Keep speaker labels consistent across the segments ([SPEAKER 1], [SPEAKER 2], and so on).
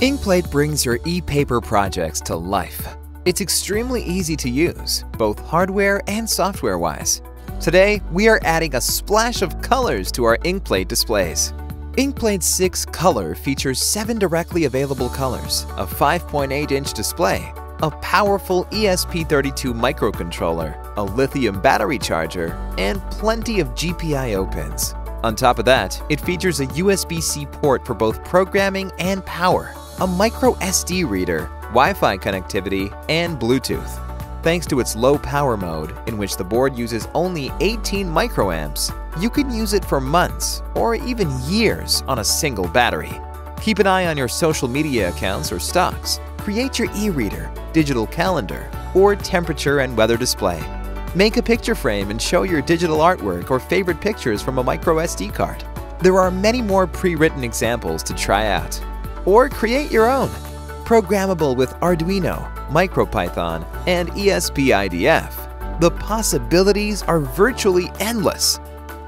[SPEAKER 1] Inkplate brings your e-paper projects to life. It's extremely easy to use, both hardware and software-wise. Today, we are adding a splash of colors to our Inkplate displays. Inkplate 6 Color features 7 directly available colors, a 5.8-inch display, a powerful ESP32 microcontroller, a lithium battery charger, and plenty of GPIO pins. On top of that, it features a USB-C port for both programming and power, a micro SD reader, Wi-Fi connectivity, and Bluetooth. Thanks to its low power mode, in which the board uses only 18 microamps, you can use it for months or even years on a single battery. Keep an eye on your social media accounts or stocks. Create your e-reader, digital calendar, or temperature and weather display. Make a picture frame and show your digital artwork or favorite pictures from a micro SD card. There are many more pre-written examples to try out or create your own. Programmable with Arduino, MicroPython, and ESP-IDF, the possibilities are virtually endless.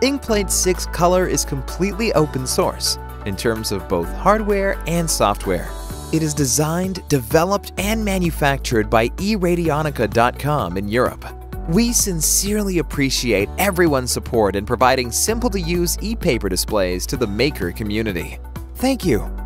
[SPEAKER 1] Inkplate 6 Color is completely open source in terms of both hardware and software. It is designed, developed, and manufactured by eradionica.com in Europe. We sincerely appreciate everyone's support in providing simple-to-use e-paper displays to the maker community. Thank you.